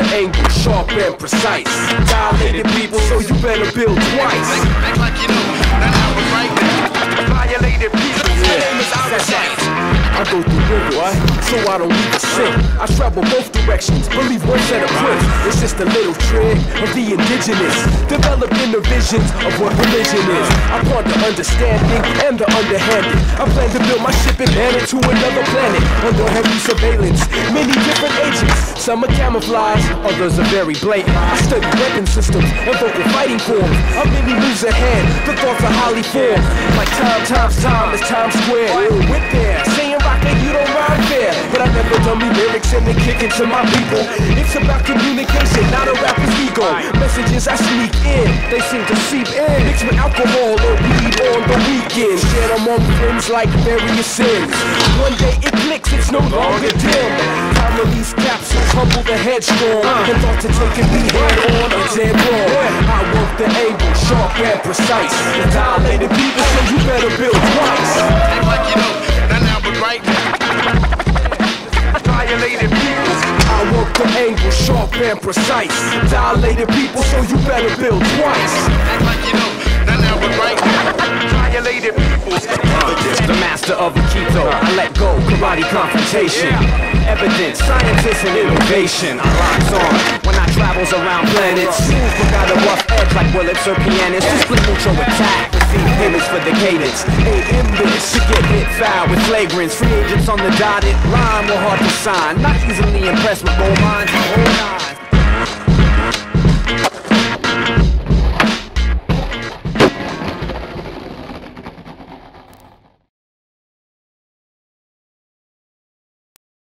the angle, sharp and precise. Dilated Peoples, so you better build twice. Act like, act like you know. I go through rivers, so I don't need to sink. I travel both directions, believe one set of prints. It's just a little trick of the indigenous, developed in the visions of what religion is. I ponder understanding and the underhanded. I plan to build my ship and man it to another planet under heavy surveillance. Many different agents, some are camouflage, others are very blatant. I study weapon systems and vocal fighting forms. I'm many moves ahead, the thoughts are highly formed. Like time times time is Times Square. With there, lyrics and kick it to my people. It's about communication, not a rapper's ego. Messages I sneak in, they seem to seep in. Mixed with alcohol or weed on the weekend. Shared among friends like various sins. One day it clicks, it's no longer dim. Time release capsules humble the headstrong. And thought to taking me head on a dead wrong. I work the angle, sharp and precise. The Dilated Peoples, so you better angle, sharp and precise. Dilated Peoples, so you better build twice. Act like you know, that I was right there. People. The master of Aikido, I let go, karate confrontation. Evidence, scientists and innovation. I locks on travels around planets. Smooth but got a rough edge like bullets or pianists. Just split mutual attack, receive payments for the cadence. Aim this to get hit foul with flagrants. Free agents on the dotted line were hard to sign. Not easily impressed with gold mines.